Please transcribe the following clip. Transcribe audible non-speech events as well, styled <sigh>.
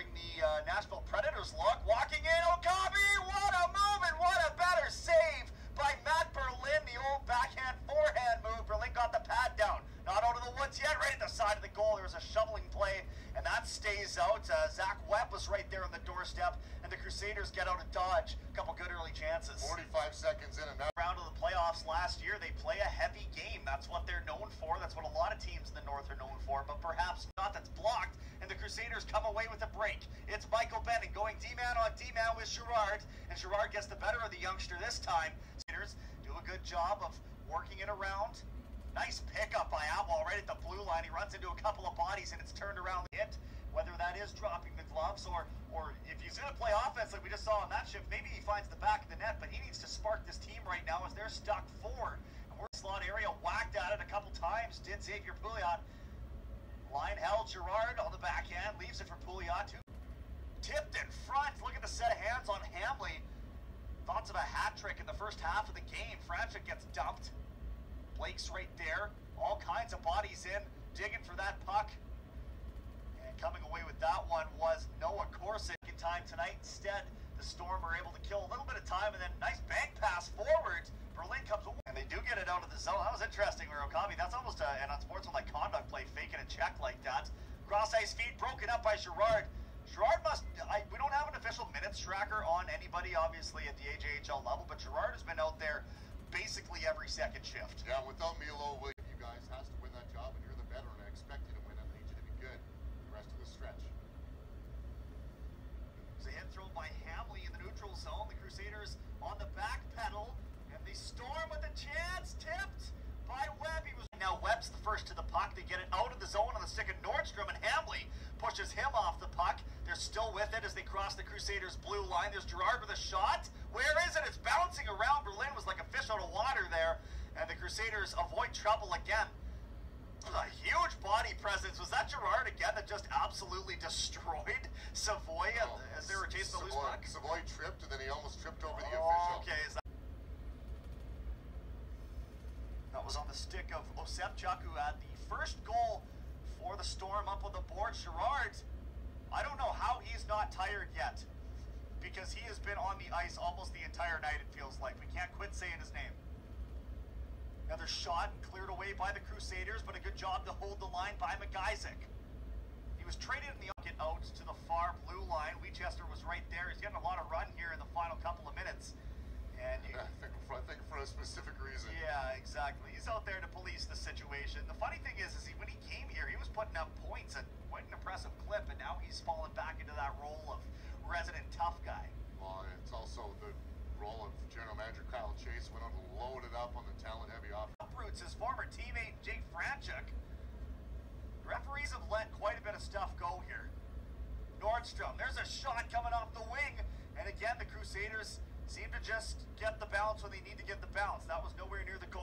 supporting the uh, Nashville Predators look. Walking in, Okabe, what a move and what a better save by Matt Berlin. The old backhand forehand move. Berlin got the pad down. Not out of the woods yet, right at the side of the goal. There was a shoveling play, and that stays out. Uh, Zach Webb was right there on the doorstep, and the Crusaders get out of dodge. A couple good early chances. 45 seconds in, and now round of the playoffs last year, they play a heavy game. That's what they're known for. That's what a lot of teams in the North are known for, but perhaps not. That's blocked, the Crusaders come away with a break. It's Michael Bennett going D-man on D-man with Girard, and Girard gets the better of the youngster this time. Crusaders do a good job of working it around. Nice pickup by Atwell right at the blue line. He runs into a couple of bodies, and it's turned around the hit. Whether that is dropping the gloves or or if he's going to play offense like we just saw on that shift, maybe he finds the back of the net, but he needs to spark this team right now as they're stuck four. And we're slot area, whacked at it a couple times, did Xavier Pouliot. Girard on the backhand, leaves it for Pouliot. Tipped in front, look at the set of hands on Hamley. Thoughts of a hat trick in the first half of the game. Franchuk gets dumped. Blake's right there. All kinds of bodies in, digging for that puck. And coming away with that one was Noah Corsic in time tonight. Instead, the Storm are able to kill a little bit of time and then nice bank pass forward. Berlin comes away and they do get it out of the zone. That was interesting, Murakami. That's almost a, an unsportsmanlike conduct play, faking a check like that. Cross ice feed broken up by Girard. Girard must. I, we don't have an official minutes tracker on anybody, obviously, at the AJHL level, but Girard has been out there basically every second shift. yeah, without Milo, William, you guys has to win that job, and you're the veteran. I expect you to win it. I need you to be good the rest of the stretch. It's a hit thrown by Hamley in the neutral zone. The Crusaders on the back pedal, and the Storm with a chance, tipped by Webb. He was now Webb's the to puck. They get it out of the zone on the stick of Nordstrom, and Hamley pushes him off the puck. They're still with it as they cross the Crusaders' blue line. There's Girard with a shot. Where is it? It's bouncing around. Berlin was like a fish out of water there, and the Crusaders avoid trouble again. A huge body presence. Was that Girard again that just absolutely destroyed <laughs> Savoy Oh, as they were chasing the loose puck? Savoy tripped, and then he almost tripped over the Oh, official. okay. Is that... that was on the stick of Osepchuk, who had the first goal for the Storm up on the board. Girard, I don't know how he's not tired yet because he has been on the ice almost the entire night, it feels like. We can't quit saying his name. Another shot and cleared away by the Crusaders, but a good job to hold the line by McIsaac. He was traded in the get out to the far blue line. Winchester was right there. He's getting a lot of run here in the final couple of minutes. And you, I think for, I think for a specific. He's out there to police the situation. The funny thing is, is he, when he came here, he was putting up points at quite an impressive clip, and now he's fallen back into that role of resident tough guy. Well, it's also the role of General Manager Kyle Chase went out and loaded up on the talent-heavy offense. Uproots his former teammate Jake Franchuk. Referees have let quite a bit of stuff go here. Nordstrom, there's a shot coming off the wing, and again the Crusaders seem to just get the bounce when they need to get the bounce. That was nowhere near the goal.